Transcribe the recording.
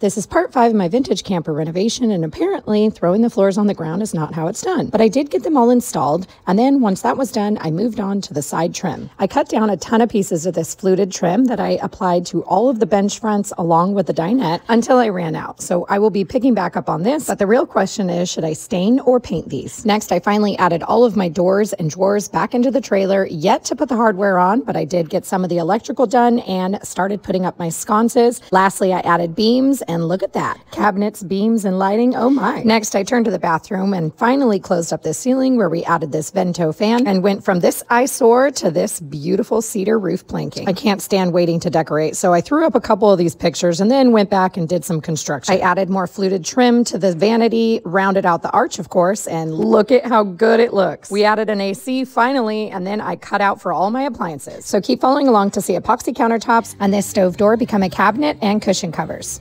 This is part five of my vintage camper renovation, and apparently throwing the floors on the ground is not how it's done. But I did get them all installed, and then once that was done, I moved on to the side trim. I cut down a ton of pieces of this fluted trim that I applied to all of the bench fronts along with the dinette until I ran out. So I will be picking back up on this, but the real question is, should I stain or paint these? Next, I finally added all of my doors and drawers back into the trailer, yet to put the hardware on, but I did get some of the electrical done and started putting up my sconces. Lastly, I added beams and look at that. Cabinets, beams, and lighting. Oh my. Next, I turned to the bathroom and finally closed up the ceiling where we added this vento fan and went from this eyesore to this beautiful cedar roof planking. I can't stand waiting to decorate, so I threw up a couple of these pictures and then went back and did some construction. I added more fluted trim to the vanity, rounded out the arch, of course, and look at how good it looks. We added an AC finally, and then I cut out for all my appliances. So keep following along to see epoxy countertops and this stove door become a cabinet and cushion covers.